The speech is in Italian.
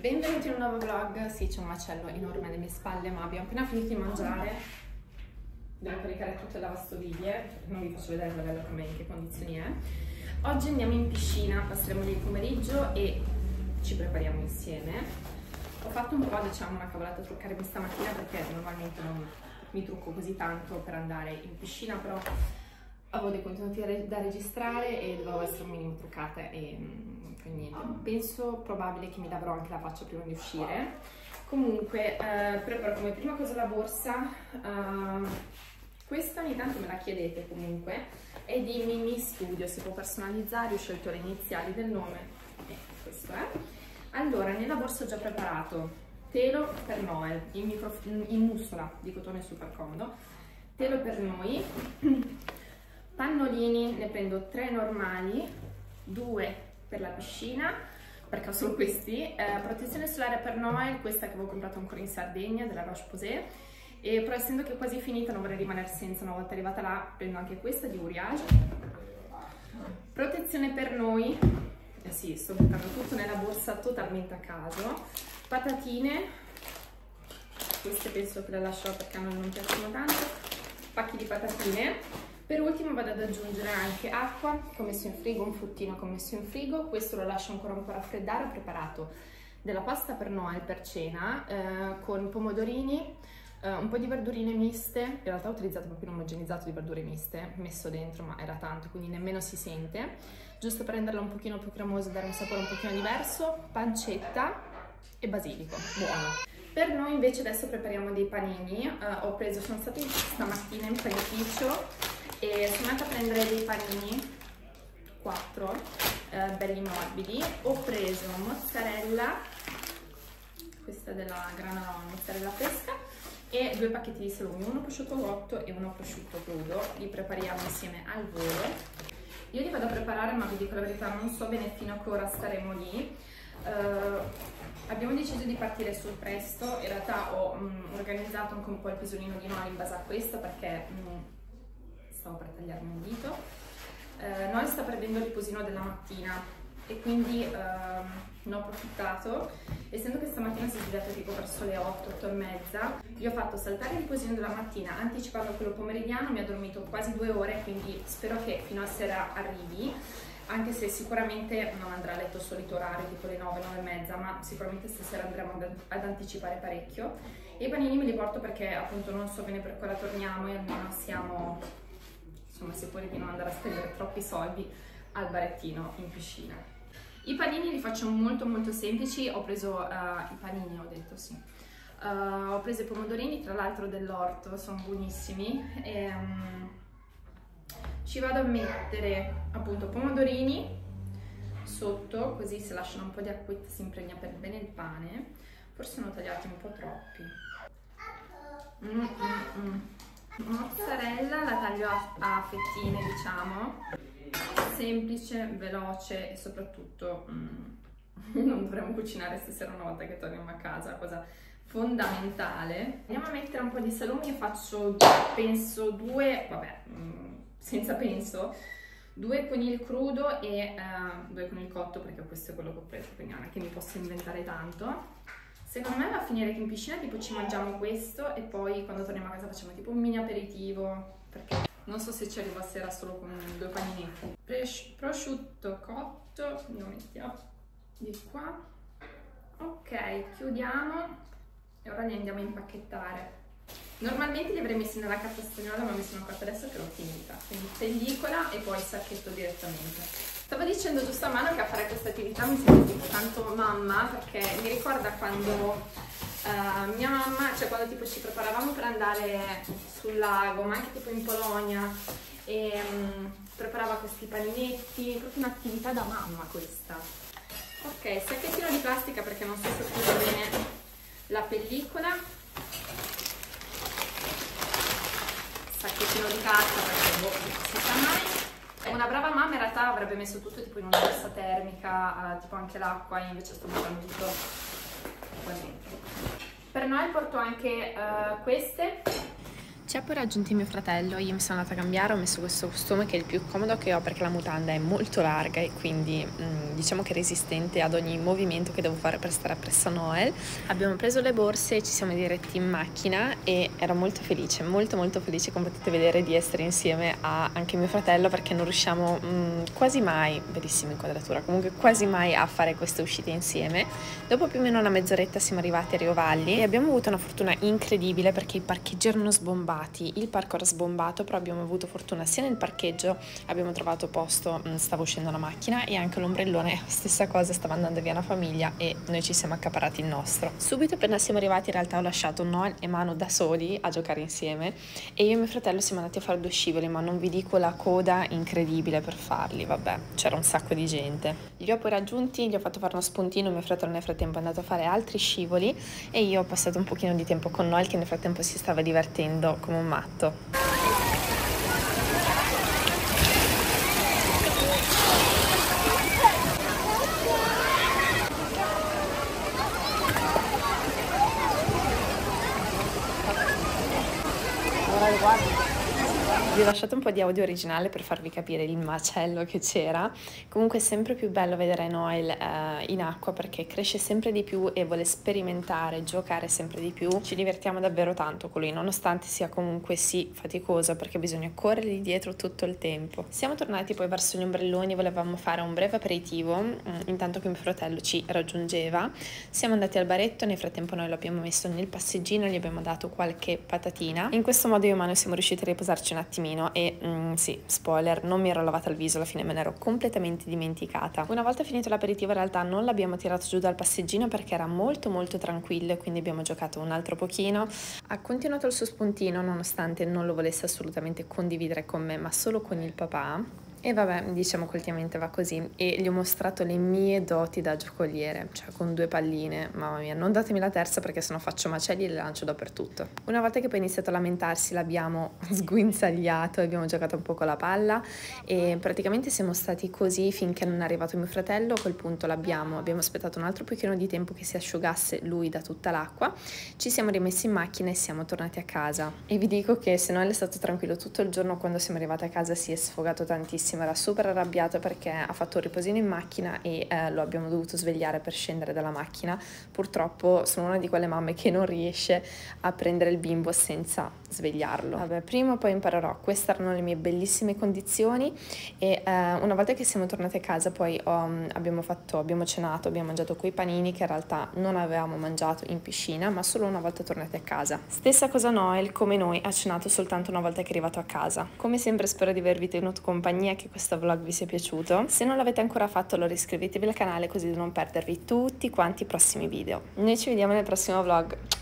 Benvenuti in un nuovo vlog, sì c'è un macello enorme alle mie spalle ma abbiamo appena finito di mangiare. Devo caricare tutte le lavastoviglie, non vi faccio vedere lavello come in che condizioni è. Oggi andiamo in piscina, passeremo lì il pomeriggio e ci prepariamo insieme. Ho fatto un po' diciamo una cavolata a truccarmi stamattina perché normalmente non mi trucco così tanto per andare in piscina però avevo dei contenuti da registrare e dovevo essere un minimo truccata e mm, quindi niente. Penso probabile che mi laverò anche la faccia prima di uscire. Comunque eh, preparo come prima cosa la borsa. Uh, questa ogni tanto me la chiedete comunque, è di Mimi Studio, si può personalizzare, ho scelto le iniziali del nome e questo è. Allora, nella borsa ho già preparato telo per Noel in, in mussola di cotone super comodo, telo per noi, pannolini ne prendo tre normali, due per la piscina, perché ho solo questi, eh, protezione solare per Noel, questa che avevo comprato ancora in Sardegna, della Roche-Posay, e però essendo che è quasi finita non vorrei rimanere senza, una volta arrivata là prendo anche questa di Uriage. Protezione per noi, eh sì, sto buttando tutto nella borsa totalmente a caso, patatine, queste penso che le lascerò perché a me non piacciono tanto, pacchi di patatine, per ultimo vado ad aggiungere anche acqua che ho messo in frigo, un fruttino che ho messo in frigo, questo lo lascio ancora un po' raffreddare, ho preparato della pasta per Noel per cena eh, con pomodorini, eh, un po' di verdurine miste, in realtà ho utilizzato proprio un omogenizzato di verdure miste messo dentro ma era tanto quindi nemmeno si sente, giusto per renderla un pochino più cremosa e dare un sapore un pochino diverso, pancetta e basilico, buono. Per noi invece adesso prepariamo dei panini, uh, ho preso, sono stata stamattina in panificio e sono andata a prendere dei panini 4 eh, belli morbidi ho preso mozzarella questa della grana mozzarella fresca e due pacchetti di salumi uno prosciutto cotto e uno prosciutto crudo. Li prepariamo insieme al volo. Io li vado a preparare ma vi dico la verità non so bene fino a che ora staremo lì. Uh, abbiamo deciso di partire sul presto. In realtà ho um, organizzato anche un po' il pisolino di noi in base a questo perché um, stavo per tagliarmi un dito. Eh, noi sta prendendo il riposino della mattina e quindi eh, ne ho approfittato. Essendo che stamattina si è svegliato tipo verso le 8, 8 e mezza, gli ho fatto saltare il riposino della mattina anticipando quello pomeridiano, mi ha dormito quasi due ore, quindi spero che fino a sera arrivi anche se sicuramente non andrà a letto solito orario, tipo le 9, 9 e mezza, ma sicuramente stasera andremo ad, ad anticipare parecchio. E i panini me li porto perché appunto non so bene per cosa torniamo e almeno siamo insomma sicuri di non andare a spendere troppi soldi al barettino in piscina. I panini li faccio molto molto semplici, ho preso uh, i panini, ho detto sì. Uh, ho preso i pomodorini, tra l'altro dell'orto, sono buonissimi. E, um, ci vado a mettere appunto pomodorini sotto, così se lasciano un po' di acquetta si impregna per bene il pane. Forse sono tagliati un po' troppi. Mm, mm, mm mozzarella la taglio a, a fettine diciamo semplice, veloce e soprattutto mm, non dovremmo cucinare stasera una volta che torniamo a casa, cosa fondamentale. Andiamo a mettere un po' di salumi, faccio penso due, vabbè, mm, senza penso, due con il crudo e uh, due con il cotto perché questo è quello che ho preso, quindi non è che mi posso inventare tanto. Secondo me va a finire che in piscina tipo ci mangiamo questo e poi quando torniamo a casa facciamo tipo un mini aperitivo perché non so se ci arrivo a sera solo con due panini. prosciutto cotto, lo mettiamo di qua. Ok, chiudiamo e ora li andiamo a impacchettare. Normalmente li avrei messi nella carta stagnola ma mi sono accorta adesso che l'ho finita, quindi pellicola e poi sacchetto direttamente. Stavo dicendo giusto a mano che a fare questa attività mi sento tanto mamma perché mi ricorda quando uh, mia mamma, cioè quando tipo ci preparavamo per andare sul lago, ma anche tipo in Polonia e um, preparava questi paninetti, proprio un'attività da mamma questa. Ok, sacchettino di plastica perché non so se chiudo bene la pellicola. Sacchettino di carta perché boh, si sa mai una brava mamma in realtà avrebbe messo tutto tipo in una borsa termica, uh, tipo anche l'acqua, invece sto buttando tutto qua dentro. Per noi porto anche uh, queste, Ci ha poi raggiunto mio fratello, io mi sono andata a cambiare, ho messo questo costume che è il più comodo che ho perché la mutanda è molto larga e quindi mm, diciamo che è resistente ad ogni movimento che devo fare per stare appresso Noel. Abbiamo preso le borse, ci siamo diretti in macchina e ero molto felice, molto molto felice come potete vedere di essere insieme a anche mio fratello perché non riusciamo mh, mm, quasi mai, bellissima inquadratura, comunque quasi mai a fare queste uscite insieme. Dopo più o meno una mezz'oretta siamo arrivati a Rio Valli e abbiamo avuto una fortuna incredibile perché i parcheggi erano sbombati trovati, il parco era sbombato, però abbiamo avuto fortuna sia nel parcheggio, abbiamo trovato posto, mm, stava uscendo la macchina e anche l'ombrellone, stessa cosa, stava andando via una famiglia e noi ci siamo accaparati il nostro. Subito appena siamo arrivati in realtà ho lasciato Noel e Manu da soli a giocare insieme e io e mio fratello siamo andati a fare due scivoli, ma non vi dico la coda incredibile per farli, vabbè, c'era un sacco di gente. Li ho poi raggiunti, gli ho fatto fare uno spuntino, mio fratello nel frattempo è andato a fare altri scivoli e io ho passato un pochino di tempo con Noel che nel frattempo si stava divertendo come un matto. Guarda, vi ho lasciato un po' di audio originale per farvi capire il macello che c'era. Comunque è sempre più bello vedere Noel eh, in acqua perché cresce sempre di più e vuole sperimentare, giocare sempre di più. Ci divertiamo davvero tanto con lui, nonostante sia comunque sì faticoso perché bisogna corrergli dietro tutto il tempo. Siamo tornati poi verso gli ombrelloni, volevamo fare un breve aperitivo, mm, intanto che mio fratello ci raggiungeva. Siamo andati al baretto, nel frattempo noi lo abbiamo messo nel passeggino, gli abbiamo dato qualche patatina. In questo modo io e Manu siamo riusciti a riposarci un attimino attimino e mm, sì, spoiler, non mi ero lavata il viso, alla fine me ne ero completamente dimenticata. Una volta finito l'aperitivo in realtà non l'abbiamo tirato giù dal passeggino perché era molto molto tranquillo e quindi abbiamo giocato un altro pochino. Ha continuato il suo spuntino nonostante non lo volesse assolutamente condividere con me ma solo con il papà e vabbè, diciamo che ultimamente va così. E gli ho mostrato le mie doti da giocoliere, cioè con due palline. Mamma mia, non datemi la terza perché sennò faccio macelli e le lancio dappertutto. Una volta che poi ha iniziato a lamentarsi, l'abbiamo sguinzagliato abbiamo giocato un po' con la palla. E praticamente siamo stati così finché non è arrivato mio fratello. A quel punto l'abbiamo, abbiamo aspettato un altro pochino di tempo che si asciugasse lui da tutta l'acqua. Ci siamo rimessi in macchina e siamo tornati a casa. E vi dico che se non è stato tranquillo tutto il giorno, quando siamo arrivati a casa si è sfogato tantissimo tantissimo, era super arrabbiato perché ha fatto un riposino in macchina e eh, lo abbiamo dovuto svegliare per scendere dalla macchina. Purtroppo sono una di quelle mamme che non riesce a prendere il bimbo senza svegliarlo. Vabbè, prima o poi imparerò. Queste erano le mie bellissime condizioni e eh, una volta che siamo tornati a casa poi um, abbiamo, fatto, abbiamo cenato, abbiamo mangiato quei panini che in realtà non avevamo mangiato in piscina, ma solo una volta tornati a casa. Stessa cosa Noel, come noi, ha cenato soltanto una volta che è arrivato a casa. Come sempre spero di avervi tenuto compagnia, che questo vlog vi sia piaciuto. Se non l'avete ancora fatto allora iscrivetevi al canale così da non perdervi tutti quanti i prossimi video. Noi ci vediamo nel prossimo vlog.